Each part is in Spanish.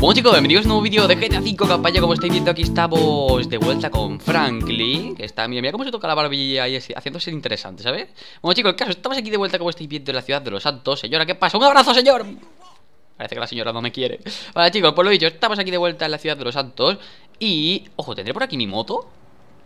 Bueno chicos, bienvenidos a un nuevo vídeo de GTA 5 campaña Como estáis viendo aquí estamos de vuelta con Franklin Que está, mira, mira cómo se toca la barbilla ahí haciéndose interesante, ¿sabes? Bueno chicos, el caso, estamos aquí de vuelta como estáis viendo en la ciudad de los santos Señora, ¿qué pasa? ¡Un abrazo, señor! Parece que la señora no me quiere Vale chicos, pues lo dicho, estamos aquí de vuelta en la ciudad de los santos Y, ojo, ¿tendré por aquí mi moto?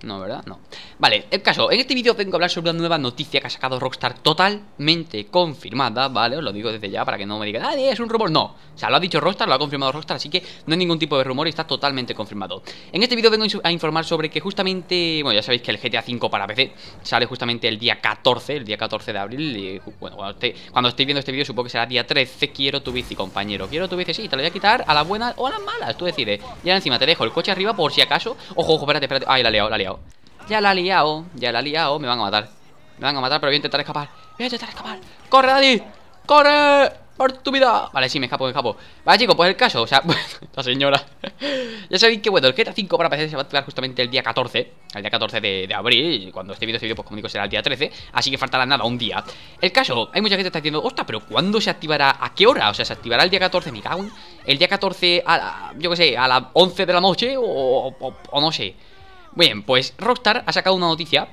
No, ¿verdad? No Vale, el caso, en este vídeo vengo a hablar sobre una nueva noticia que ha sacado Rockstar totalmente confirmada, ¿vale? Os lo digo desde ya para que no me digan, ¡ah, es un rumor! No, o sea, lo ha dicho Rockstar, lo ha confirmado Rockstar, así que no hay ningún tipo de rumor y está totalmente confirmado En este vídeo vengo a informar sobre que justamente, bueno, ya sabéis que el GTA V para PC sale justamente el día 14, el día 14 de abril y, bueno, cuando, esté, estéis viendo este vídeo supongo que será día 13, quiero tu bici, compañero Quiero tu bici, sí, te lo voy a quitar a las buenas o a las malas, tú decides Y ahora encima te dejo el coche arriba por si acaso Ojo, ojo, espérate, espérate, ay, la he liado, la he liado ya la ha liado, ya la ha liado Me van a matar Me van a matar, pero voy a intentar escapar Voy a intentar escapar ¡Corre, Daddy! ¡Corre! ¡Por tu vida! Vale, sí, me escapo, me escapo Vale, chicos, pues el caso, o sea, la señora Ya sabéis que, bueno, el GTA 5 para PC se va a activar justamente el día 14 El día 14 de, abril cuando esté viendo este vídeo, pues como será el día 13 Así que faltará nada, un día El caso, hay mucha gente que está diciendo Ostras, pero ¿cuándo se activará? ¿A qué hora? O sea, ¿se activará el día 14? Me cago El día 14 a la, yo qué sé, a las 11 de la noche o no sé Bien, pues Rockstar ha sacado una noticia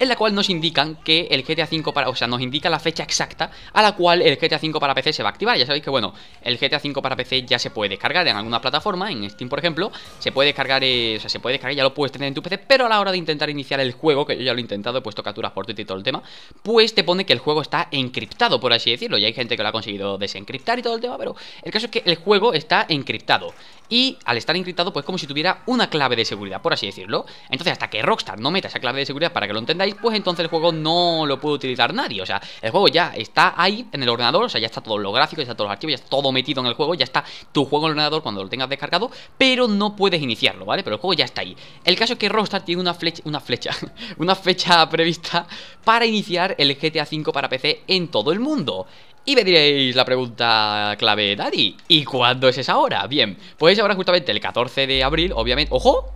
en la cual nos indican que el GTA V para... O sea, nos indica la fecha exacta a la cual el GTA V para PC se va a activar. Ya sabéis que, bueno, el GTA V para PC ya se puede descargar en alguna plataforma, en Steam, por ejemplo. Se puede descargar, eh, o sea, se puede descargar, ya lo puedes tener en tu PC, pero a la hora de intentar iniciar el juego, que yo ya lo he intentado, he puesto capturas por Twitter y todo el tema, pues te pone que el juego está encriptado, por así decirlo. Y hay gente que lo ha conseguido desencriptar y todo el tema, pero el caso es que el juego está encriptado. Y al estar encriptado, pues como si tuviera una clave de seguridad, por así decirlo. Entonces, hasta que Rockstar no meta esa clave de seguridad para que lo entendáis, pues entonces el juego no lo puede utilizar nadie. O sea, el juego ya está ahí en el ordenador, o sea, ya está todo lo gráfico, ya está todos los archivos, ya está todo metido en el juego, ya está tu juego en el ordenador cuando lo tengas descargado, pero no puedes iniciarlo, ¿vale? Pero el juego ya está ahí. El caso es que Rockstar tiene una flecha, una flecha, una fecha prevista para iniciar el GTA V para PC en todo el mundo. Y me diréis la pregunta clave, Daddy, ¿y cuándo es esa hora? Bien, pues ahora justamente el 14 de abril, obviamente... ¡Ojo!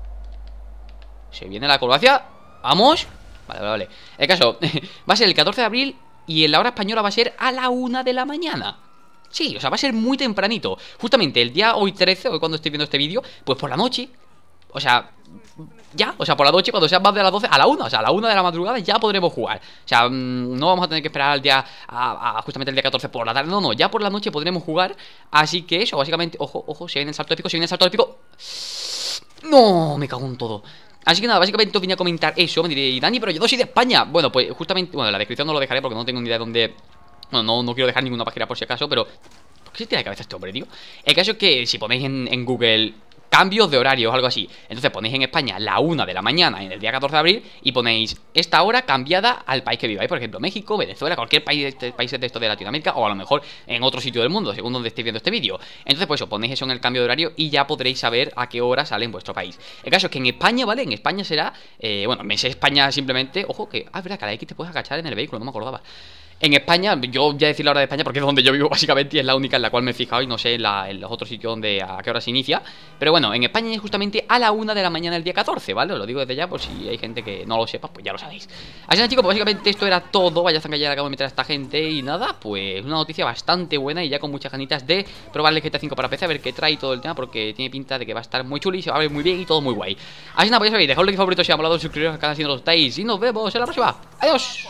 Se viene la curvacia ¡Vamos! Vale, vale, vale El caso, va a ser el 14 de abril y en la hora española va a ser a la 1 de la mañana Sí, o sea, va a ser muy tempranito Justamente el día hoy 13, hoy cuando estoy viendo este vídeo Pues por la noche O sea, ya, o sea, por la noche, cuando sea más de las 12, a la 1, o sea, a la 1 de la madrugada ya podremos jugar. O sea, mm, no vamos a tener que esperar al día, justamente el día 14 por la tarde, no, no, ya por la noche podremos jugar. Así que eso, básicamente, ojo, ojo, si viene el salto épico, si viene el salto épico. No, me cago en todo. Así que nada, básicamente os vine a comentar eso Me diréis, Dani, pero yo soy de España Bueno, pues justamente, bueno, en la descripción no lo dejaré porque no tengo ni idea de dónde Bueno, no, no quiero dejar ninguna página por si acaso, pero ¿Por qué se tiene de cabeza este hombre, tío? El caso es que si ponéis en Google cambios de horario o algo así. Entonces ponéis en España la 1 de la mañana en el día 14 de abril y ponéis esta hora cambiada al país que viváis, por ejemplo, México, Venezuela, cualquier país de, este, países de esto de Latinoamérica o a lo mejor en otro sitio del mundo, según donde estéis viendo este vídeo. Entonces, pues os ponéis eso en el cambio de horario y ya podréis saber a qué hora sale en vuestro país. El caso es que en España, ¿vale? En España será, eh, bueno, me sé España simplemente, ojo que, ah, verdad, cada X te puedes agachar en el vehículo, no me acordaba. En España, yo voy a decir la hora de España porque es donde yo vivo básicamente y es la única en la cual me he fijado y no sé en, los otros sitios donde a qué hora se inicia. Pero bueno, en España es justamente a la una de la mañana del día 14, ¿vale? Os lo digo desde ya por si hay gente que no lo sepa, pues ya lo sabéis. Así que chicos, pues básicamente esto era todo. Vaya a ya acabo de meter a esta gente y nada, pues una noticia bastante buena y ya con muchas ganitas de probarle GTA 5 para PC a ver qué trae todo el tema porque tiene pinta de que va a estar muy chulo y se va a ver muy bien y todo muy guay. Así que nada, pues ya sabéis, dejadle like favorito si os ha molado, suscribiros al canal si no lo estáis y nos vemos en la próxima. ¡Adiós!